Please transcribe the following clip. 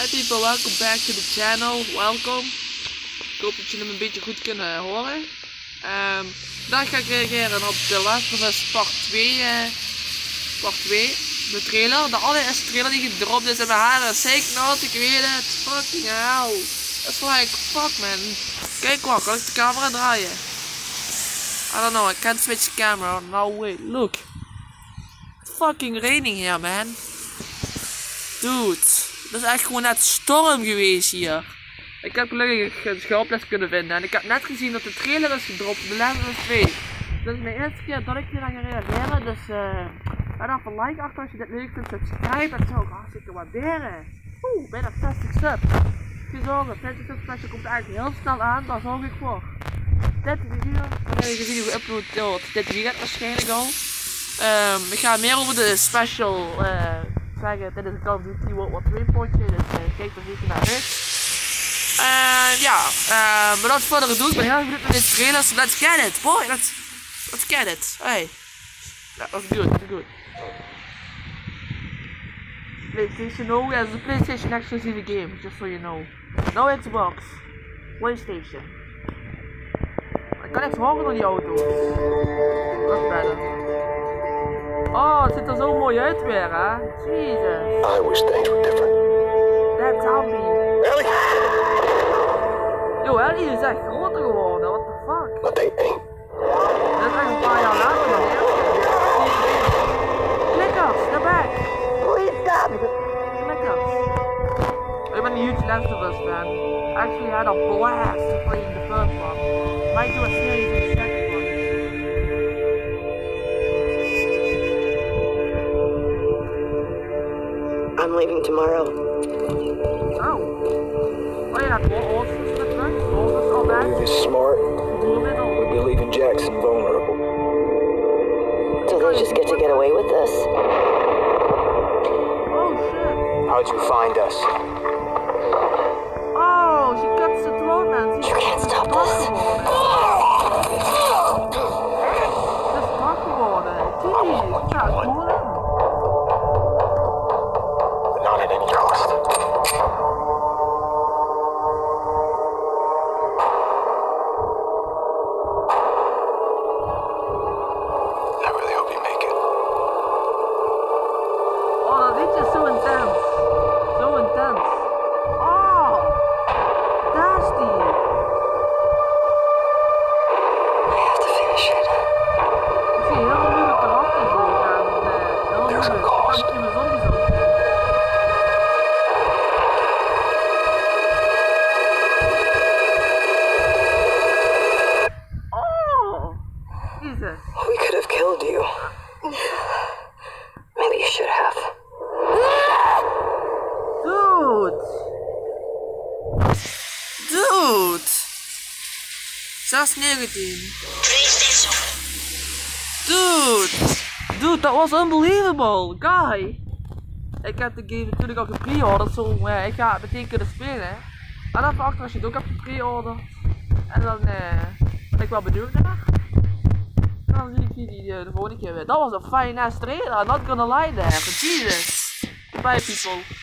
Hi people, welcome back to the channel. Welcome. Ik hoop dat jullie me een beetje goed kunnen horen. Ehm vandaag ga ik reageren op Last of Us Part 2. eh, part 2. De trailer. De allereerste trailer die gedropt is in mijn haren. Zeker not, ik weet het. Fucking hell. That's like, fuck man. Kijk wat, kan ik de camera draaien? I don't know, I can't switch the camera. No way, look. It's fucking raining here man. Dude, dat is echt gewoon net storm geweest hier. Ik heb gelukkig een schuilplaats kunnen vinden en ik heb net gezien dat de trailer is gedropt, de Us 2. Dat is mijn eerste keer dat ik hier aan ga reageren, dus eh ga dan een like achter als je dit leuk vindt, subscribe en zo, hartstikke waarderen. Oeh, bijna 60 subs. Geen zorgen, 60 subs komt eigenlijk heel snel aan, daar zorg ik voor. 30 uur, wanneer je de video geüpload wordt, dit weekend waarschijnlijk al. Ehm, ik ga meer over de special eh zeggen, dit is een Call of Duty World War 2 potje, dus eh, kijk er zeker naar uit. En ja, uh, without further ado, ik ben heel benieuwd naar deze so let's get it, boy, let's, let's get it, hey. That was good, that's good. PlayStation, no, it's a PlayStation exclusive game, just so you know. No Xbox, PlayStation. Ik kan echt horen door die auto. Dat is better. Oh, het ziet er zo mooi uit weer, hè? Jesus. I wish things were different. That zombie. Ellie? Yo, Ellie is echt groter geworden, what the fuck? But they ain't. Dat is echt een paar jaar later dan de eerste. Klikkers, naar back. Please stop. Klikkers. Ik ben een huge Last of Us fan. Actually had a blast playing the first one. Might do a series in the second leaving tomorrow. Oh. Oh ja, het wordt is het terug. Oorlog is al If back. he's smart, Doelmiddel. we'd be leaving Jackson vulnerable. Do they just get to get away with this? Oh shit. How'd you find us? Oh, she cuts the throat man. You can't stop this. You. Maybe you should have. Dude. Dude. Zelfs 19. Dude. Dude, dat was unbelievable. Guy. Ik heb de game natuurlijk al gepreorderd, zo eh, ik ga het meteen kunnen spelen. En even achter als je het ook hebt gepreorderd. En dan eh, ben ik wel benieuwd naar. Eh, de volgende keer weer. Dat was een fine ass trailer, not gonna lie there. Jesus. Bye people.